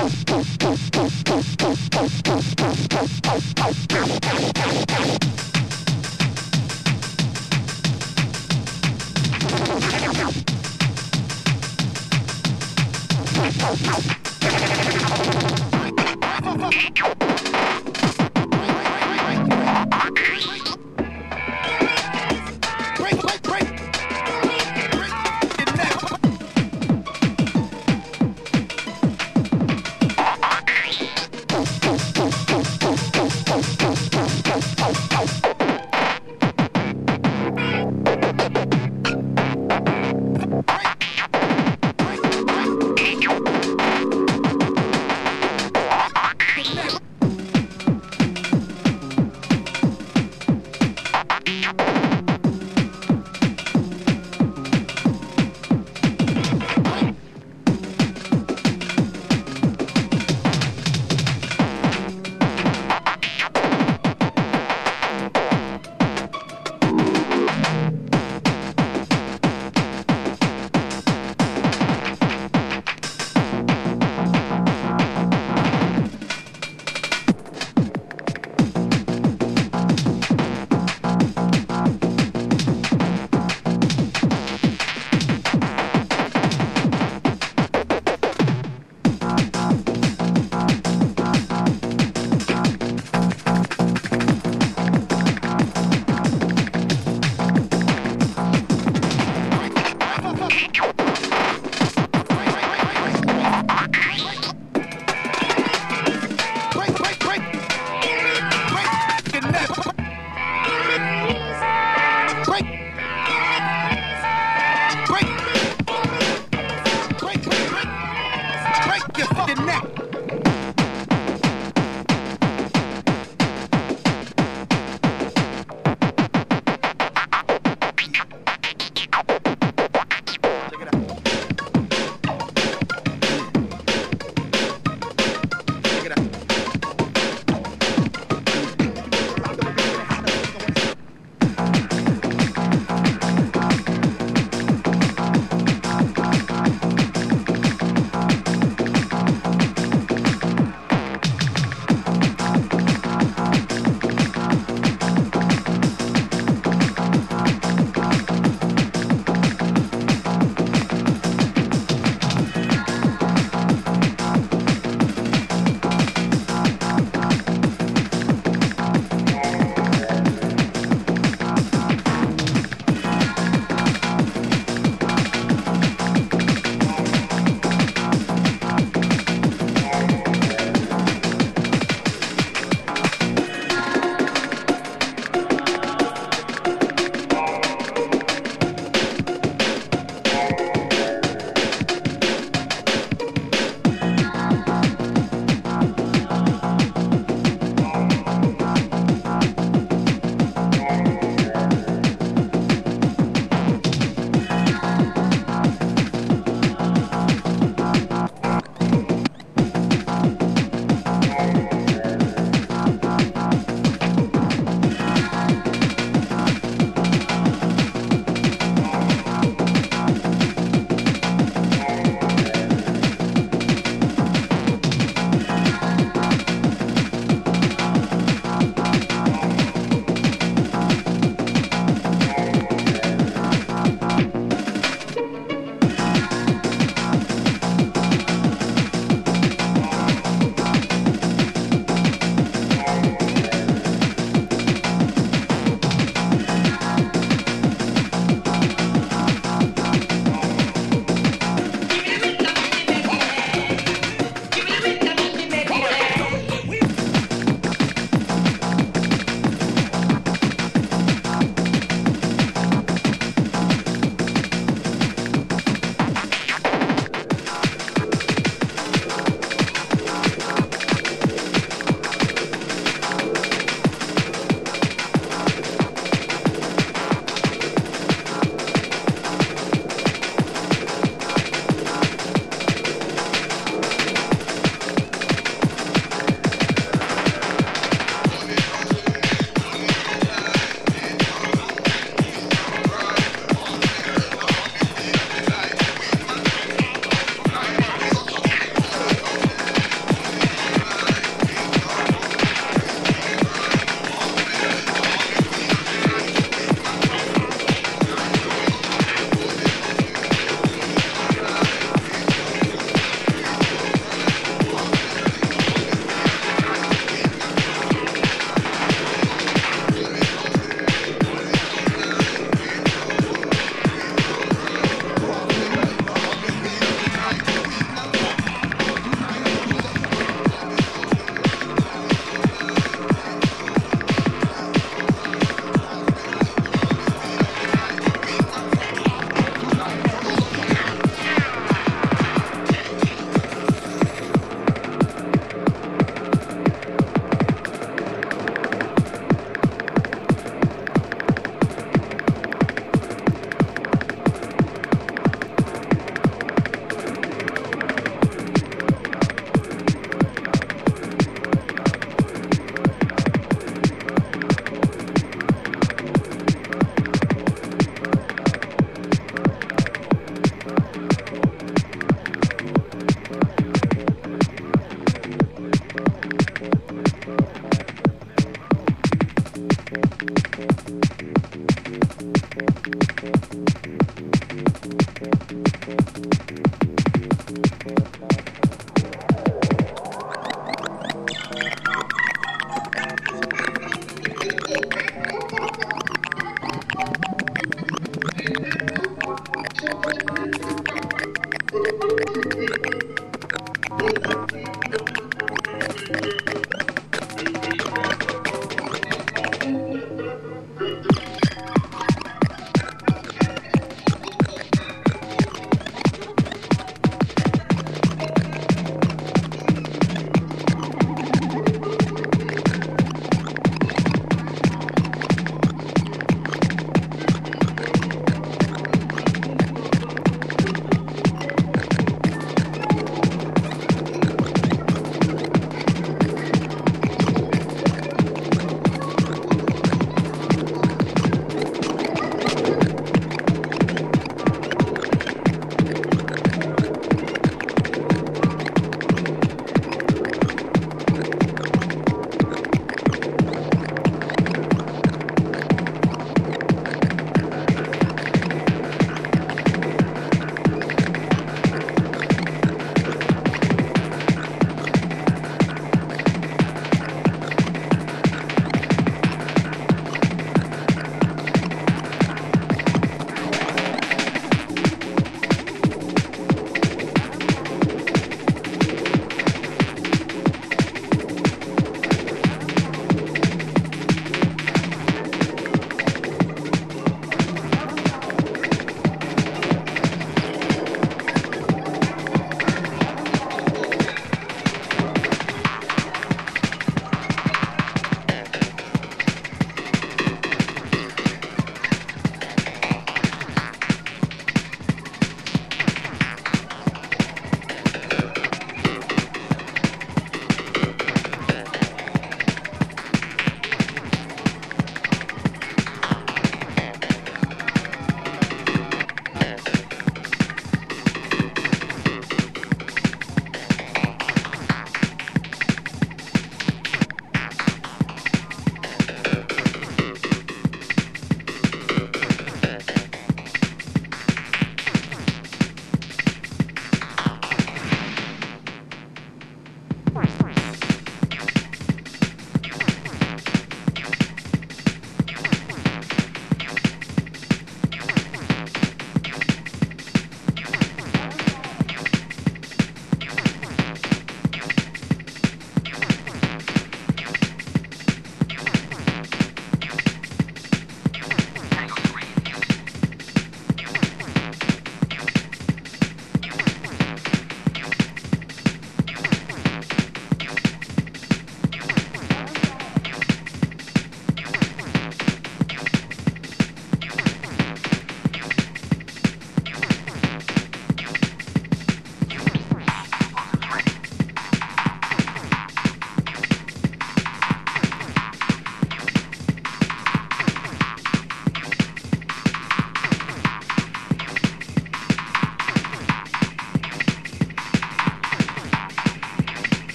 Break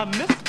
a mystery,